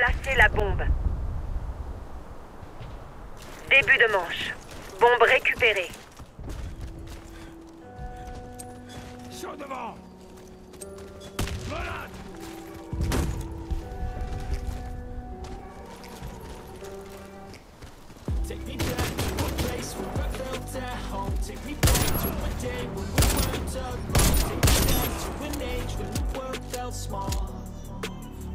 Placez la bombe. Début de manche. Bombe récupérée. Sur devant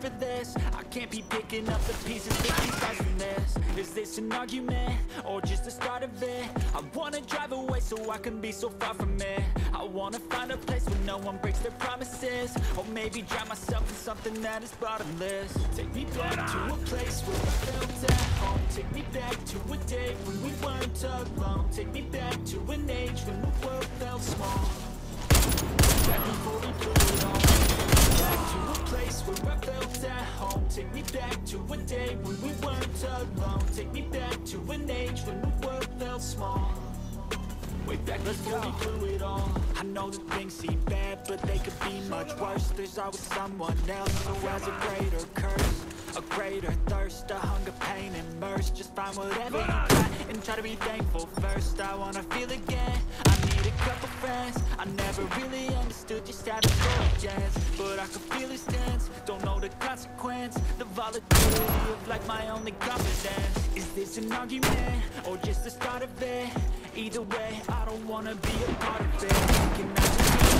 for this? I can't be picking up the pieces, picking stars from this. Is this an argument or just the start of it? I wanna drive away so I can be so far from it. I wanna find a place where no one breaks their promises Or maybe drown myself in something that is bottomless. Take me back to a place where I felt at home. Take me back to a day when we weren't alone. Take me back to an age when the world felt small. Back before we blew it all Take me back to a day when we weren't alone. Take me back to an age when the world felt small. Way back before we blew it all. I know that things seem bad, but they could be much worse. There's always someone else who has a greater curse A greater thirst, a hunger, pain, and mercy. Just find whatever you got and try to be thankful first. I wanna feel again, I need a couple friends. I never really understood just how the story ends But I can feel his tense, consequence. The volatility of like my only confidence. Is this an argument, or just the start of it? Either way, I don't wanna be a part of it. Can I just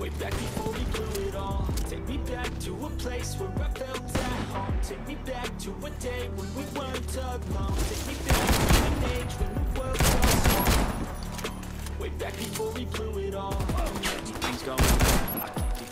Way back before we blew it all Take me back to a place where I felt at home. Take me back to a day when we weren't alone. Take me back to an age when the world was small. Way back before we blew it all. Things going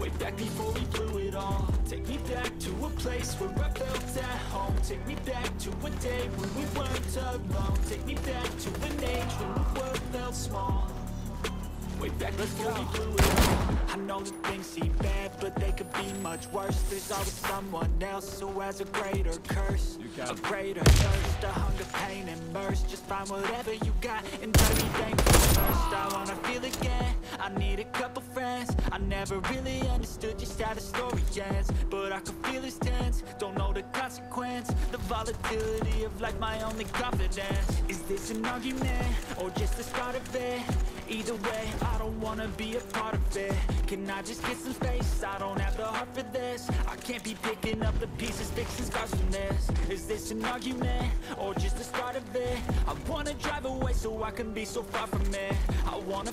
Way back before we blew it all. Take me back to a place where I felt at home. Take me back to a day when we weren't alone. Take me back to an age when the world felt small. Way back before we blew it all. I know that things seem bad, but they could be much worse. There's always someone else who has a greater curse. A greater thirst, a hunger, pain, and mercy. Just find whatever you got and be thankful first I wanna feel again, I need a couple I never really understood just how the story ends But I can feel his tense, don't know the consequence The volatility of like my only confidence Is this an argument, or just the start of it? Either way, I don't wanna be a part of it Can I just get some space? I don't have the heart for this I can't be picking up the pieces, fixing scars from this Is this an argument, or just the start of it? I wanna drive away so I can be so far from it I wanna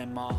them all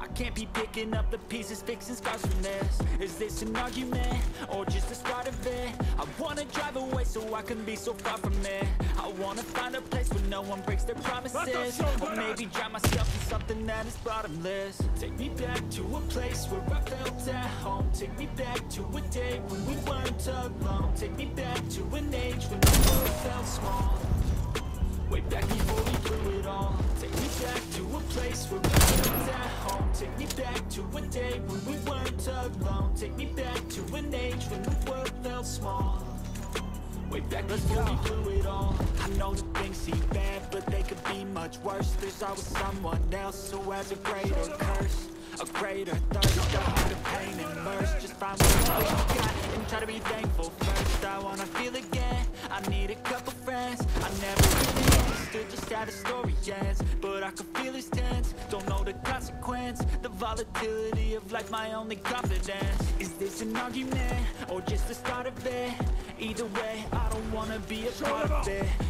I can't be picking up the pieces, fixing scars from this. Is this an argument or just a start of it? I wanna drive away so I can be so far from it. I wanna find a place where no one breaks their promises. Or maybe drown myself in something that is bottomless. Take me back to a place where I felt at home. Take me back to a day when we weren't alone. Take me back to an age when the world felt small. Way back before we blew it all. Take me back to a place where back to a day when we weren't alone. Take me back to an age when the world felt small. Way back before we blew it all. I know things seem bad, but they could be much worse. There's always someone else who has a greater curse A greater thirst, a heart of pain and mercy Just find what you got and try to be thankful first. I wanna feel again, I need a couple friends. I never really understood just how the story ends But I could feel his tense, volatility of life, my only confidence Is this an argument, or just the start of it? Either way, I don't wanna be a part of it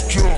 Oh,